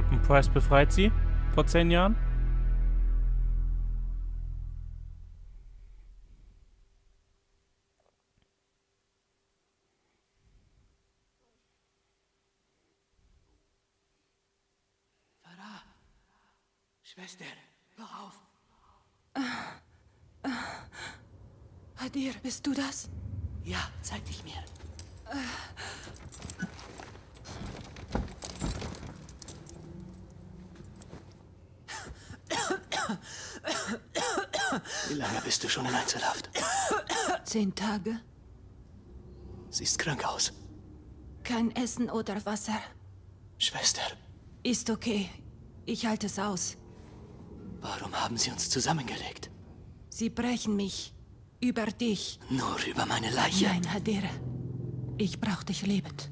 Captain Price befreit sie vor zehn Jahren. Farah! Schwester, hör auf! Hadir, bist du das? Ja, zeig dich mir. Wie lange bist du schon in Einzelhaft? Zehn Tage. Siehst krank aus. Kein Essen oder Wasser. Schwester, Ist okay. Ich halte es aus. warum haben sie uns zusammengelegt? Sie brechen mich. Über dich. Nur über meine Leiche. Nein, Hadir. Ich brauch dich lebend.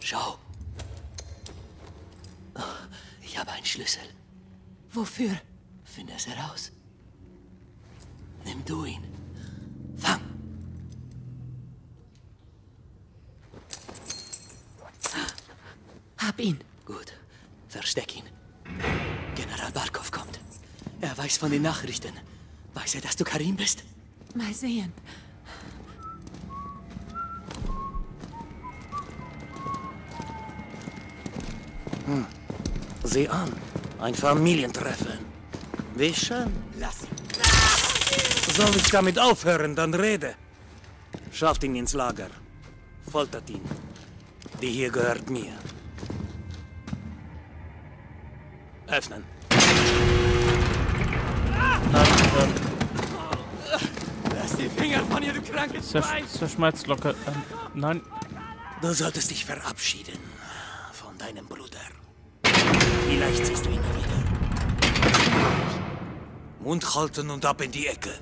Schau. Oh, ich habe einen Schlüssel. Wofür? Finde es heraus. Nimm du ihn. Fang. Hab ihn. Gut. Versteck ihn. General Barkov kommt. Er weiß von den Nachrichten. Weiß er, dass du Karim bist? Mal sehen. Sieh an, ein Familientreffen. Wie schön. Lass ihn. Soll ich damit aufhören, dann rede. Schafft ihn ins Lager. Foltert ihn. Die hier gehört mir. Öffnen. Nein, Lass die Finger von ihr, du Schwein! zerschmeißt locker. Ähm, nein, Du solltest dich verabschieden von deinem Bruder. Vielleicht siehst du ihn wieder. Mund halten und ab in die Ecke.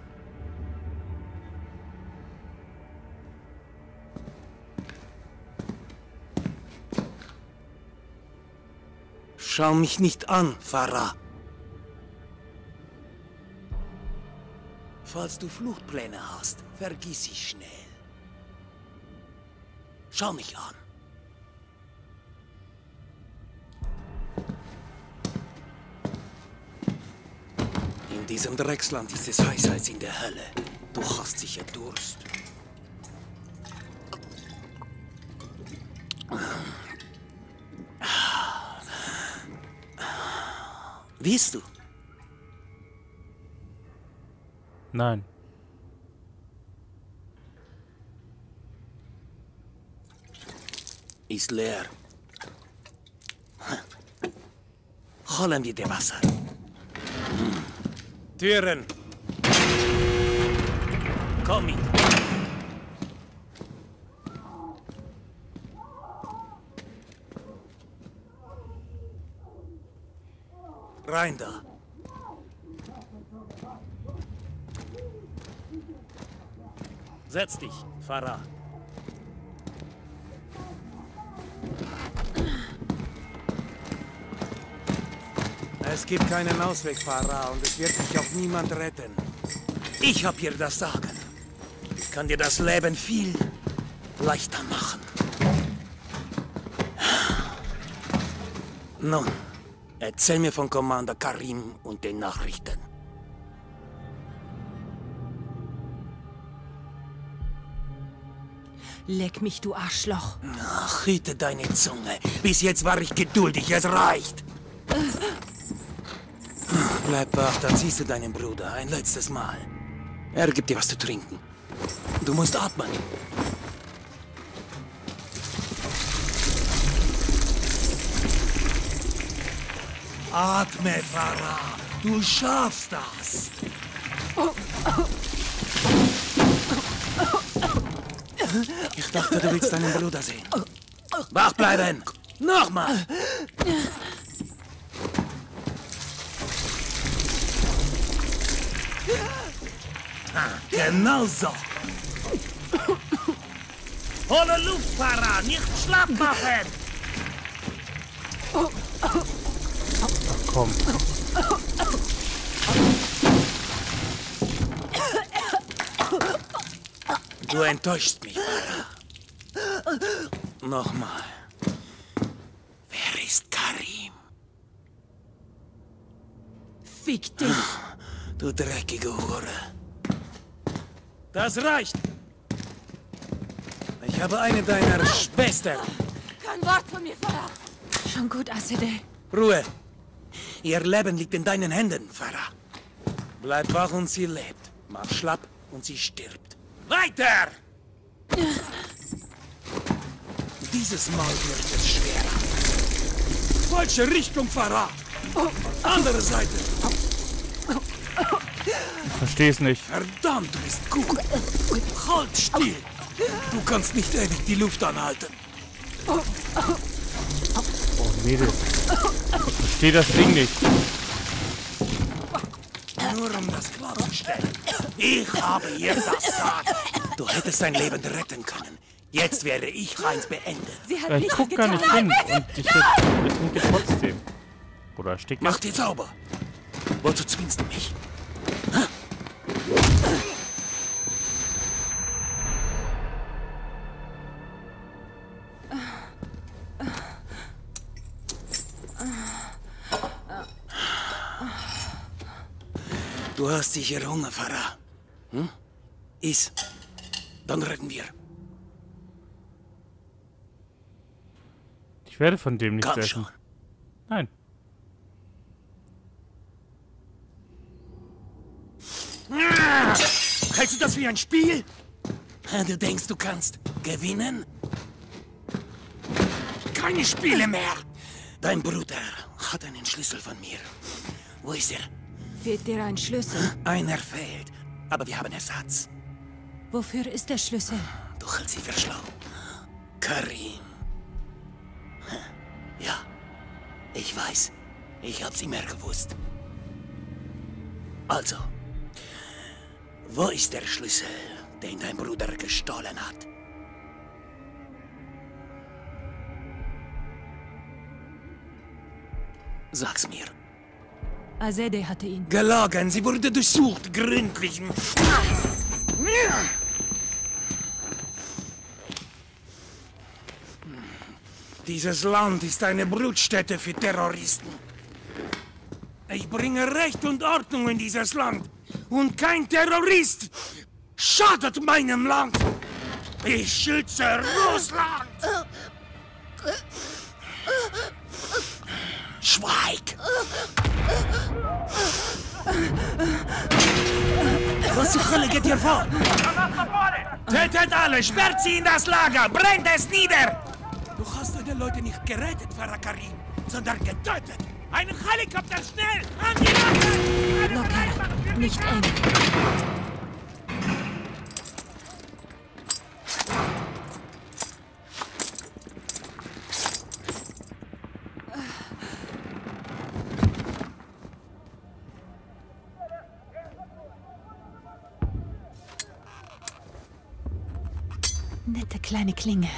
Schau mich nicht an, Farah. Falls du Fluchtpläne hast, vergiss sie schnell. Schau mich an. Diesem Drecksland ist es heißer als in der Hölle. Du hast sicher Durst. Willst du? nein. Ist leer. Holen wir dir Wasser. Türen. Komm mit. Rein da. Setz dich, Farah. Es gibt keinen Ausweg, Farah, und es wird mich auch niemand retten. Ich hab hier das Sagen. Ich kann dir das Leben viel leichter machen. Nun, erzähl mir von Commander Karim und den Nachrichten. Leck mich, du Arschloch. Ach, hüte deine Zunge. Bis jetzt war ich geduldig, es reicht. Bleib wach, dann siehst du deinen Bruder ein letztes Mal. Er gibt dir was zu trinken. Du musst atmen. Atme, Farah. Du schaffst das. Ich dachte, du willst deinen Bruder sehen. Wach bleiben! Nochmal! Genau so. Holle Luft, Para, nicht schlapp machen! Ach komm. Du enttäuschst mich, Para. Nochmal. Wer ist Karim? Fick dich! Du dreckige Hure. Das reicht. Ich habe eine deiner Schwestern. Kein Wort von mir, Farah. Schon gut, Asede. Ruhe. Ihr Leben liegt in deinen Händen, Farah. Bleib wach und sie lebt. Mach schlapp und sie stirbt. Weiter! Dieses Mal wird es schwerer. Falsche Richtung, Farah. Andere Seite. Ich verstehe es nicht. Verdammt, du bist gut. Halt still. Du kannst nicht ewig die Luft anhalten. Oh, Mädel. Ich verstehe das Ding nicht. Nur um das klarzustellen. Ich habe hier das Sagen. Du hättest sein Leben retten können. Jetzt wäre ich Heinz beendet. Sie hat ich guck gar nicht hin. Und ich ertrinke trotzdem. Oder ersticke. Mach die sauber. Wozu zwingst du mich? Du hast sicher Hunger, Farah. Hm? Iss. Dann retten wir. Ich werde von dem nichts Komm essen. schon. Nein. Hältst du das wie ein Spiel? Du denkst, du kannst gewinnen? Keine Spiele mehr. Dein Bruder hat einen Schlüssel von mir. Wo ist er? Fehlt dir ein Schlüssel? Einer fehlt. Aber wir haben Ersatz. Wofür ist der Schlüssel? Du hältst sie für schlau. Karim. Ja, ich weiß. Ich hab's immer gewusst. Also, wo ist der Schlüssel, den dein Bruder gestohlen hat? Sag's mir. Azede hatte ihn. Gelogen, sie wurde durchsucht, gründlich. Dieses Land ist eine Brutstätte für Terroristen. Ich bringe Recht und Ordnung in dieses Land. Und kein Terrorist schadet meinem Land. Ich schütze Russland. Schweig! Was zur Hölle geht hier vor? Tötet alle, sperrt sie in das Lager, brennt es nieder! Du hast deine Leute nicht gerettet, Farah Karim, sondern getötet. Einen Helikopter, schnell! An die Waffe! Nicht eng. Nette kleine Klinge.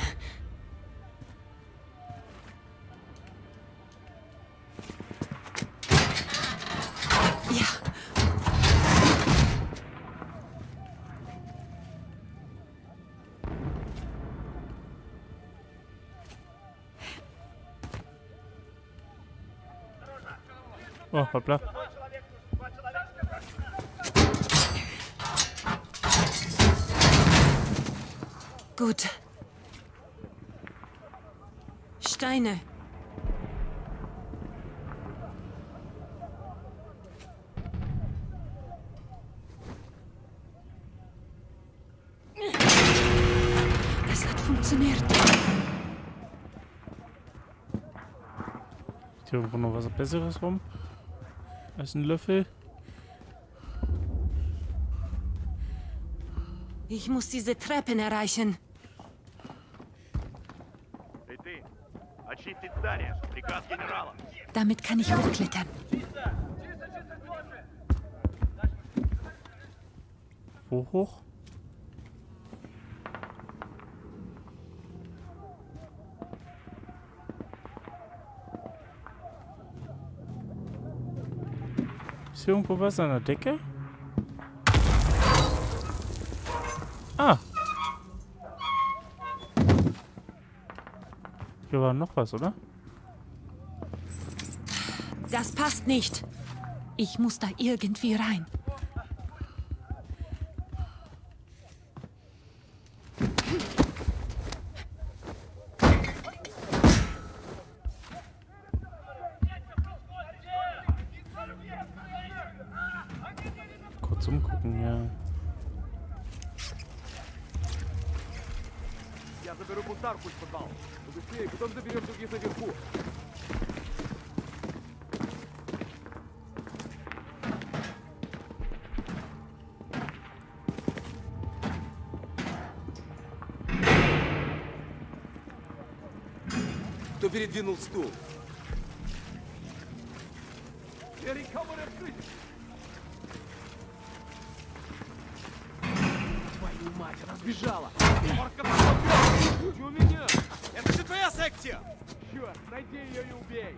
Oh, hoppla. gut. Steine. Es hat funktioniert. Hier irgendwo noch was Besseres rum? Da ist ein Löffel. Ich muss diese Treppen erreichen. Damit kann ich hochklettern. Wo hoch? Ist hier irgendwo was an der Decke? Ah. Hier war noch was, oder? Das passt nicht. Ich muss da irgendwie rein. Побыстрее, потом заберем других наверху. Кто передвинул стул? Твою мать! Орка попёр! Чё у меня? Это же твоя секция! Чёрт, найди ее и убей!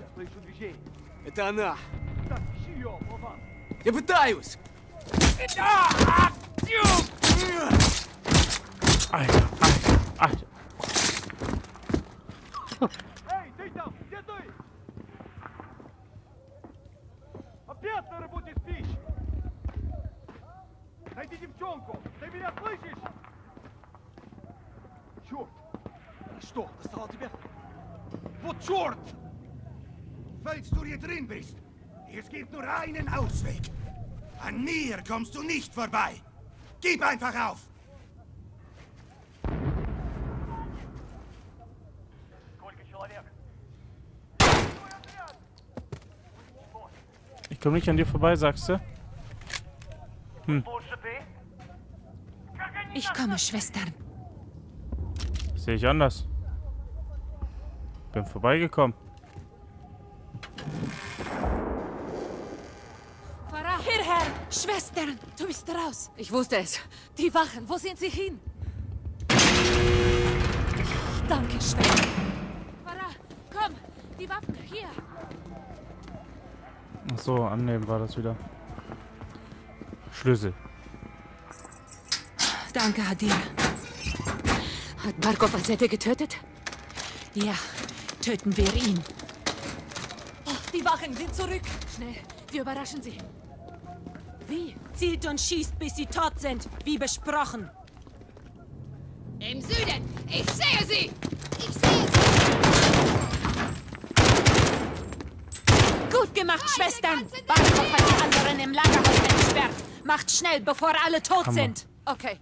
Я слышу движение. Это она! Так, ищи ее, Вован! Я пытаюсь! Alter, Найди девчонку! Ты меня слышишь? Черт! Она что, достала тебя? Вот черт! Falls du hier drin bist, es gibt nur einen Ausweg. An mir kommst du nicht vorbei. Gib einfach auf. Сколько человек? Ich komme nicht an dir vorbei, sagst du? Лучше ты? Ich komme, Schwestern. Sehe ich anders. Bin vorbeigekommen. Hierher! Schwestern, du bist raus. Ich wusste es. Die Wachen, wo sind sie hin? Danke, Schwester. Farah, komm, die Waffen hier. Ach so, annehmen war das wieder. Schlüssel. Danke, Hadir. Hat Barkov Azete getötet? Ja, töten wir ihn. Oh, die Wachen sind zurück. Schnell, wir überraschen sie. Wie? Zielt und schießt, bis sie tot sind, wie besprochen. Im Süden! Ich sehe sie! Ich sehe sie! Gut gemacht, Schwestern. Barkov hat die anderen im Lagerhaus entsperrt. Macht schnell, bevor alle tot Hammer. sind. Okay,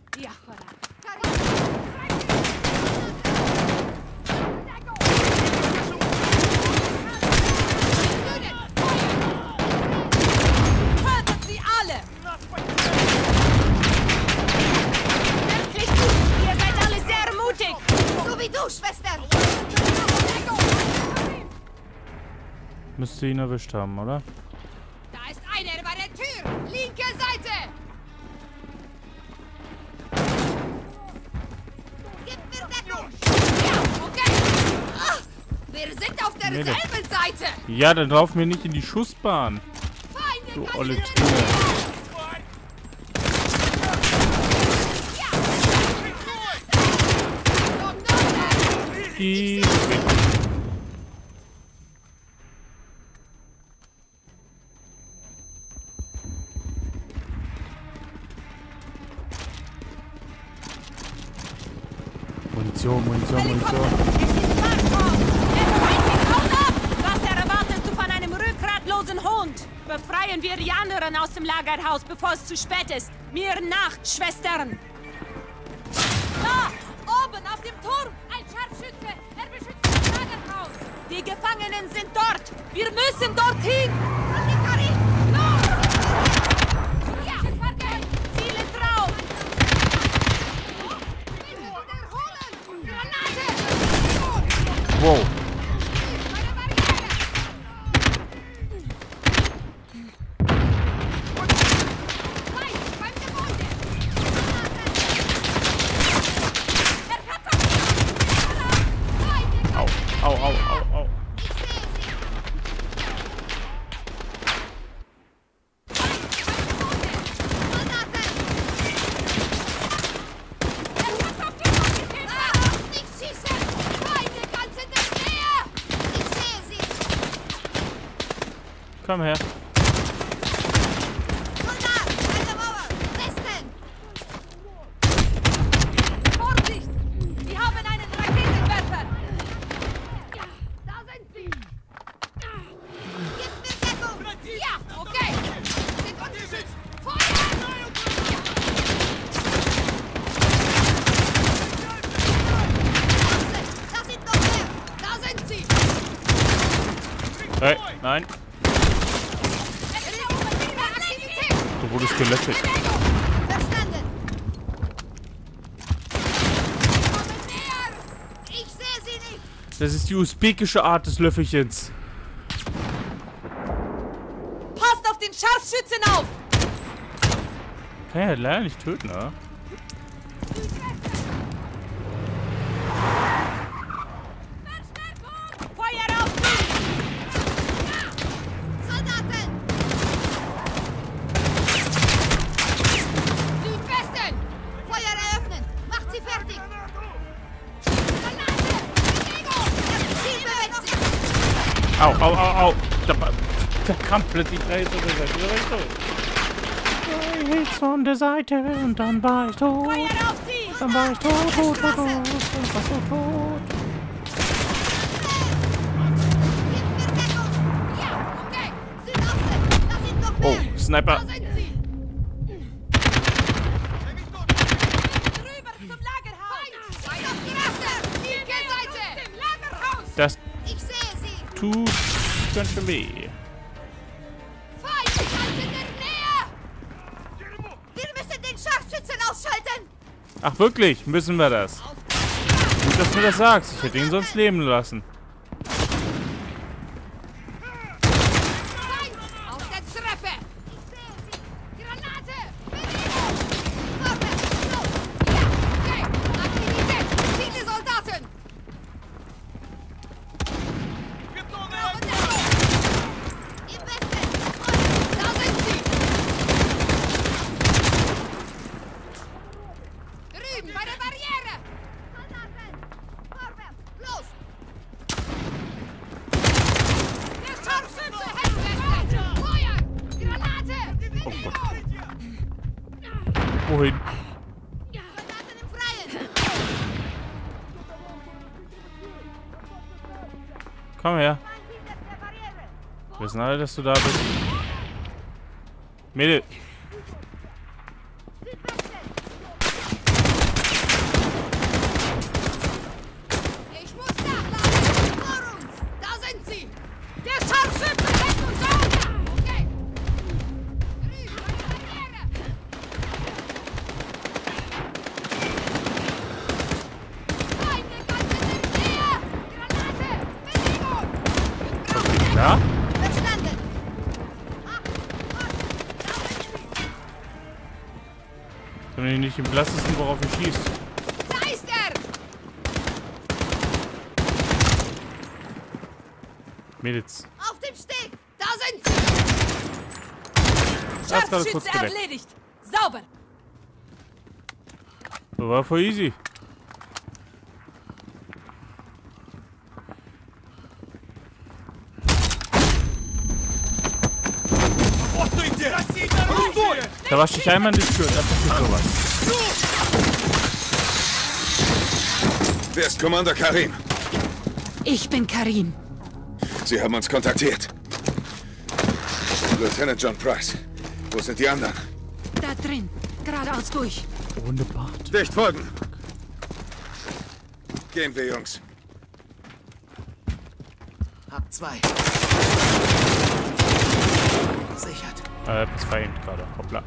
Müsste ihn erwischt haben, oder? Nee, nee. Ja, dann lauf mir nicht in die Schussbahn. Du olle Tür. Die. Bevor es zu spät ist. Mir nach, Schwestern! Da! Oben auf dem Turm! Ein Scharfschütze! Er beschützt das Lagerhaus! Die Gefangenen sind dort! Wir müssen dorthin! Hikari! Los! Ja! Ziele drauf! Wiederholen! Granate! Wow. Meine Barriere! Gleich beim Gebäude! Er hat uns! Feinde Au, au, au, au, au. Ich sehe sie! Komm her. Soldat! Eine Mauer! Westen! Vorsicht! Sie haben einen Raketenwerfer! Da sind sie! Gib mir Deckung! Ja, okay! Sind unterstützt! Feuer! Da sind noch mehr! Da sind sie! Hey, nein. Aktivität! Du wurdest gelettet. Verstanden! Kommen näher! Ich sehe sie nicht! Das ist die usbekische Art des Löffelchens. Passt auf den Scharfschützen auf! Kann ja leider nicht töten, oder? Au, au, au, au. Da, da kam plötzlich drei Hits von der Seite. Da war ich tot. Drei Hits von der Seite und dann war ich tot. Dann war ich tot, tot, tot, tot. Dann war ich so tot. Gib mir Deckung! Ja, okay! Südosten! Da sind noch Oh, mehr! Sniper. Da sind sie! Rüber zum Lagerhaus! Feind! Auf die Raster! Linke Seite! Im Lagerhaus! Das Ich sehe sie! Tut ganz schön weh. Feind! Ganz in der Nähe! Wir müssen den Scharfschützen ausschalten! Ach wirklich? Müssen wir das? Gut, dass du mir das sagst. Ich hätte ihn sonst leben lassen. Wissen alle, dass du da bist. Mädel. Im blassesten, worauf du schießt. Da ist er! Mädels. Auf dem Steg! Da sind sie! Scharfschütze erledigt! Sauber! Das war voll easy. Da wasche ich einmal in die Tür, da passiert sowas. Wer ist Commander Karim? Ich bin Karim. Sie haben uns kontaktiert. Lieutenant John Price. Wo sind die anderen? Da drin. Geradeaus durch. Ohne Bart. Dicht folgen. Gehen wir, Jungs. Hab zwei. Sichert. Äh, das verhängt gerade. Hoppla.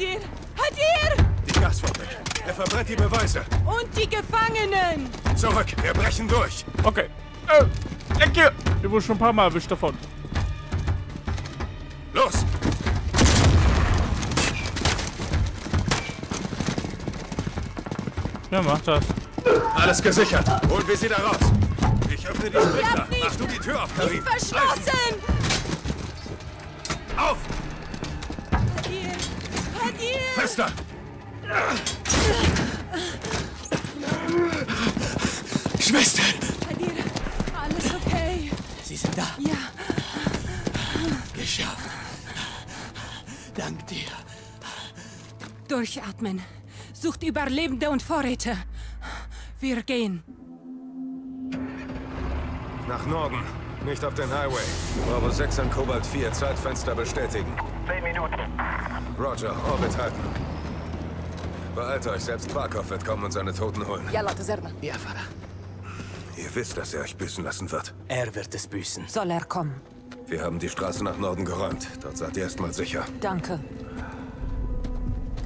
Hadir! Hadir! Die Gasfabrik. Er verbrennt die Beweise. Und die Gefangenen! Zurück. Wir brechen durch. Okay. Äh, Ecke! Wir wurden schon ein paar Mal erwischt davon. Los. Ja, mach das. Alles gesichert. Holen wir sie da raus. Ich öffne die nicht- Mach du die Tür auf, Karim. Verschlossen! Auf. Fester. Schwester! Hadir! Alles Sie sind da. Ja, Geschafft. Dank dir. durchatmen. Sucht Überlebende und Vorräte. Wir gehen. Nach Norden. Nicht auf den Highway. Bravo 6 an Kobalt 4. Zeitfenster bestätigen. 10 Minuten. Roger, Orbit halten. Beeilt euch, selbst Barkov wird kommen und seine Toten holen. Ja, Leute, Serna. Ja, Vater. Ihr wisst, dass er euch büßen lassen wird. Er wird es büßen. Soll er kommen? Wir haben die Straße nach Norden geräumt. Dort seid ihr erstmal sicher. Danke.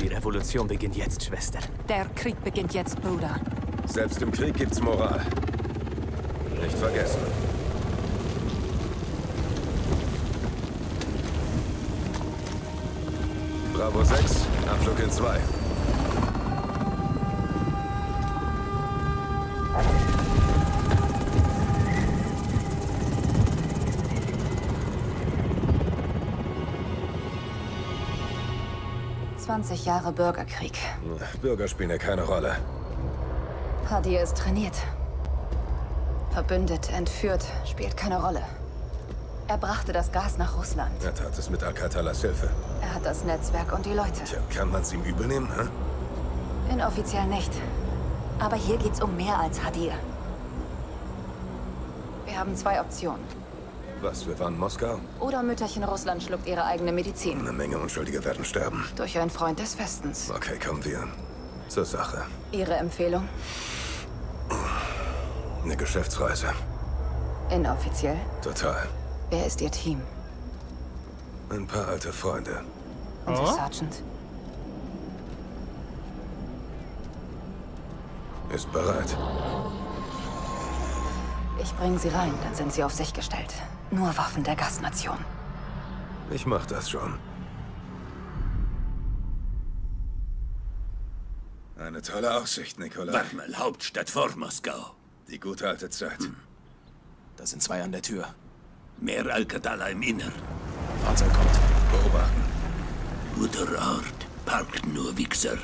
Die Revolution beginnt jetzt, Schwester. Der Krieg beginnt jetzt, Bruder. Selbst im Krieg gibt's Moral. Nicht vergessen. Bravo 6, Abflug in 2. Hm. 20 Jahre Bürgerkrieg. Bürger spielen ja keine Rolle. Hadir ist trainiert. Verbündet, entführt, spielt keine Rolle. Er brachte das Gas nach Russland. Er tat es mit Alcatalas Hilfe. Er hat das Netzwerk und die Leute. Tja, kann man's ihm übel nehmen, hä? Inoffiziell nicht. Aber hier geht's um mehr als Hadir. Wir haben zwei Optionen. Was, wir waren Moskau? Oder Mütterchen Russland schluckt ihre eigene Medizin. Eine Menge Unschuldige werden sterben. Durch einen Freund des Westens. Okay, kommen wir zur Sache. Ihre Empfehlung? Eine Geschäftsreise. Inoffiziell. Total. Wer ist Ihr Team? Ein paar alte Freunde. Unser Oh? Sergeant? Ist bereit. Ich bringe Sie rein, dann sind Sie auf sich gestellt. Nur Waffen der Gastnation. Ich mach das schon. Eine tolle Aussicht, Nikolai. Warte mal, Hauptstadt vor Moskau. Die gute alte Zeit. Da sind zwei an der Tür. Mehr Alcatala im Innern. Fahrzeug kommt. Beobachten. Guter Ort. Parkt nur Wichser.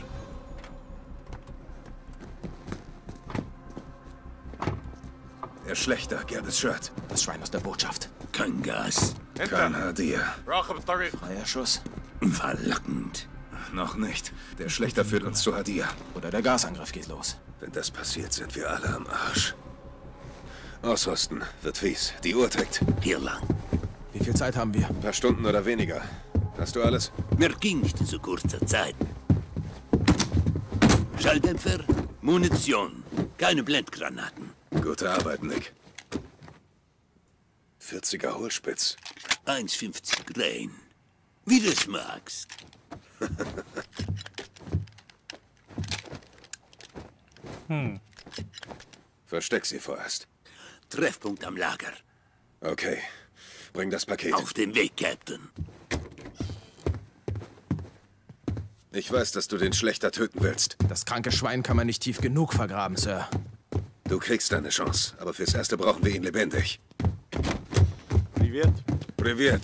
Der Schlechter, gelbes Shirt. Das Schwein aus der Botschaft. Kein Gas. Kanadier. Freier Schuss. Verlockend. Noch nicht. Der Schlechter führt uns zu Hadia. Oder der Gasangriff geht los. Wenn das passiert, sind wir alle am Arsch. Ausrüsten. Wird fies. Die Uhr tickt. Hier lang. Wie viel Zeit haben wir? Ein paar Stunden oder weniger. Hast du alles? Mir ging nicht in so kurzer Zeit. Schalldämpfer, Munition, keine Blendgranaten. Gute Arbeit, Nick. 40er Hohlspitz. 1,50 Grain. Wie du es magst. Versteck sie vorerst. Treffpunkt am Lager. Okay. Bring das Paket. Auf den Weg, Captain. Ich weiß, dass du den Schlechter töten willst. Das kranke Schwein kann man nicht tief genug vergraben, Sir. Du kriegst deine Chance, aber fürs Erste brauchen wir ihn lebendig. Privet. Privet.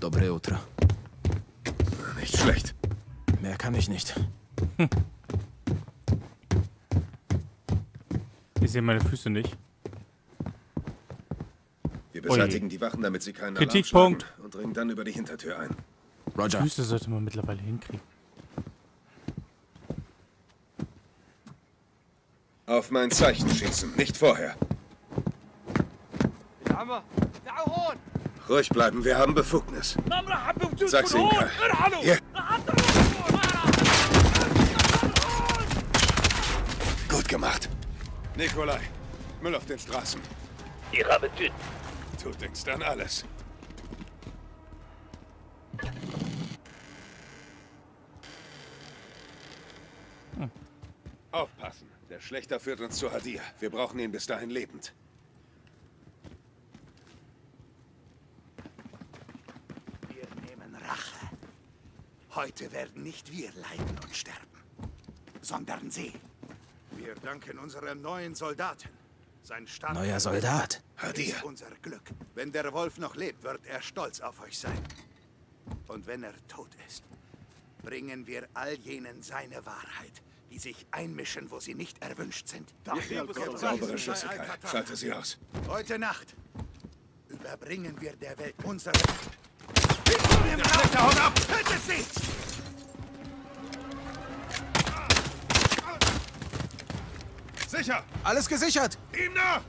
Dobre Utra. Nicht schlecht. Mehr kann ich nicht. Hm. Ich sehe meine Füße nicht. Wir beseitigen Oje. die Wachen, damit sie keinen Kritikpunkt und dringen dann über die Hintertür ein. Roger. Die Füße sollte man mittlerweile hinkriegen. Auf mein Zeichen schießen, nicht vorher. Ruhig bleiben, wir haben Befugnis. Sag's ihnen, Karl. Hier. Gut gemacht. Nikolai, Müll auf den Straßen. Ihre Abenteuer. Du denkst an alles. Aufpassen. Der Schlechter führt uns zu Hadir. Wir brauchen ihn bis dahin lebend. Wir nehmen Rache. Heute werden nicht wir leiden und sterben, sondern sie. Wir danken unserem neuen Soldaten. Sein Stadt Neuer Soldat. Hadir. ist unser Glück. Wenn der Wolf noch lebt, wird er stolz auf euch sein. Und wenn er tot ist, bringen wir all jenen seine Wahrheit, die sich einmischen, wo sie nicht erwünscht sind. Saubere Schüsse, Kai. Schalte sie aus. Heute Nacht Oder bringen wir der Welt unsere... Haut ab! Tötet sie! sicher! Alles gesichert! Ihm nach!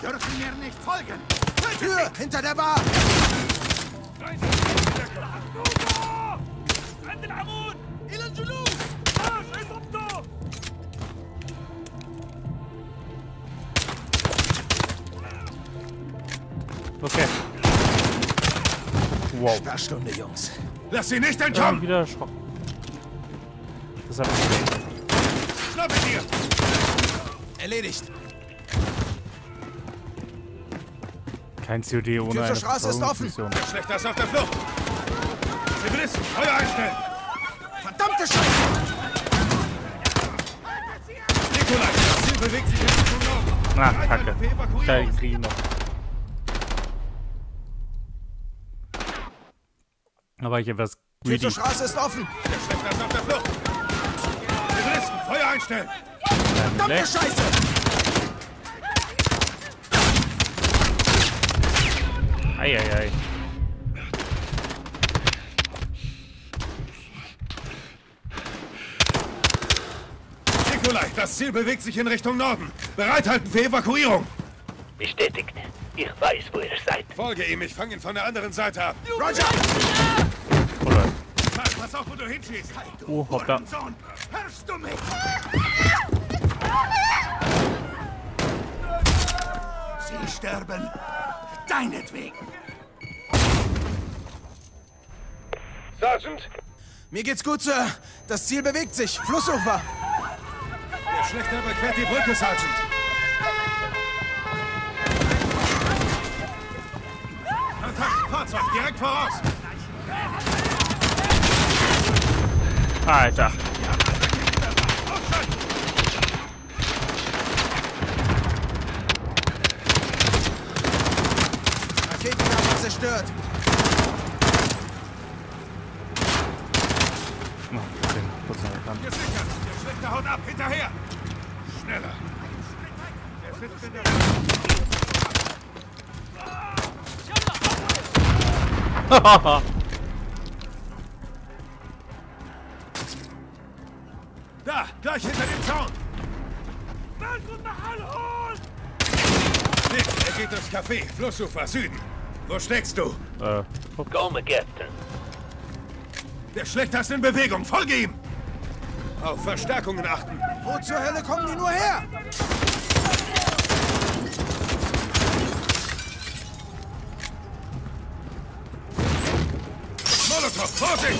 Dürfen mir nicht folgen! Tötet Tür! Hinter der Bar! Ah, okay. Wow. Sperrstunde, Jungs. Lass sie nicht entkommen! Äh, wieder erschrocken. Das ist mich ihn dir! Erledigt. kein COD ohne zur eine Straße ist offen. Schlechter ist auf der Flucht! Zivilisten, Feuer einstellen! Verdammte Scheiße! Nikolai, das Ziel bewegt sich in Richtung Norden! Bereit kacke. Kleine Kriege noch. War ich etwas Tür greedy. zur Straße ist offen! Der Schlechter ist auf der Flucht! Einstellen! Verdammte Leck. Scheiße! Eieiei. Nikolai, das Ziel bewegt sich in Richtung Norden! Bereithalten für Evakuierung! Bestätigt. Ich weiß, wo ihr seid. Folge ihm, ich fange ihn von der anderen Seite ab! Roger! Pass, auf, wo du hinschießt! Oh, hoppla. Hörst du mich? Sie sterben deinetwegen. Sergeant! Mir geht's gut, Sir. Das Ziel bewegt sich. Flussufer. Der Schlechter überquert die Brücke, Sergeant! Kontakt, Fahrzeug, direkt voraus! Alter. Raketenwerfer zerstört. Oh, okay. Kurz noch erkannt. Gesichert! Der Schlechter haut ab, hinterher! Schneller! Er der... gleich hinter dem Zaun! Nick, er geht durchs Café, Flussufer, Süden. Wo steckst du? äh, Komme, Captain. Der Schlechter ist in Bewegung, folge ihm! Auf Verstärkungen achten. Wo zur Hölle kommen die nur her? Molotow, Vorsicht!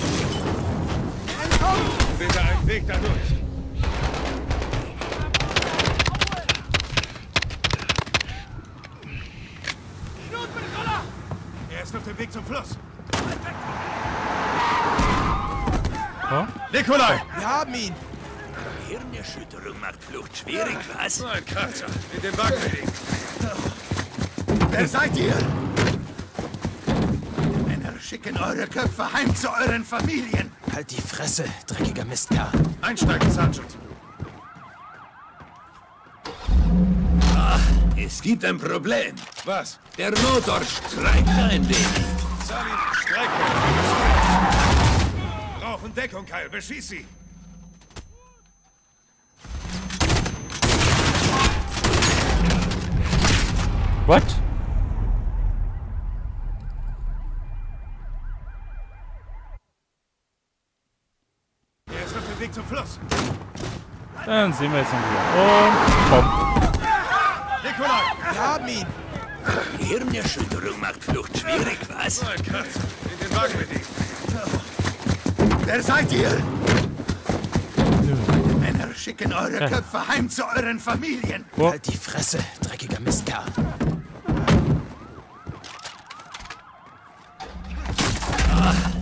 Entkommen! Bitte einen Weg dadurch. Er ist auf dem Weg zum Fluss. Hä? Nikolai! Wir haben ihn. Hirnerschütterung macht Flucht schwierig, was? Nur ein Kratzer. In den Wagen. Wer seid ihr? Die Männer schicken eure Köpfe heim zu euren Familien. Halt die Fresse, dreckiger Mistkerl. Einsteigen, Sergeant. Es gibt ein Problem. Was? Der Motor streikt ein wenig. Salim, Strecke. Brauchen Deckung, Kyle. Beschieß sie. What? Er ist auf dem Weg zum Fluss. Dann sehen wir jetzt noch wieder. Und komm. Nikolai! Wir haben ihn. Hirnerschütterung macht Flucht schwierig, was? Nur ein Kratzer. In den Wagen gelegt. Wer seid ihr? Die Männer schicken eure Köpfe heim zu euren Familien. Oh. Halt die Fresse, dreckiger Mistkerl.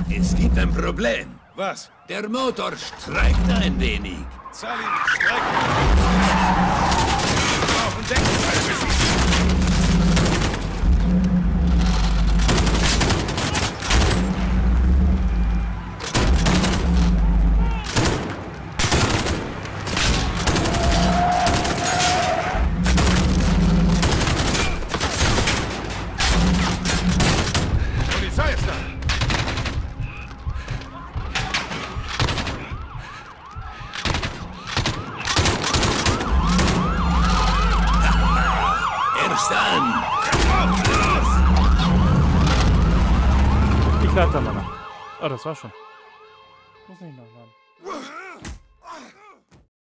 Es gibt ein Problem. Was? Der Motor streikt ein wenig. Salim, Strecke. Brauchen Deckung, Kyle. Beschieß sie. klettern wir noch. Oh, das war schon.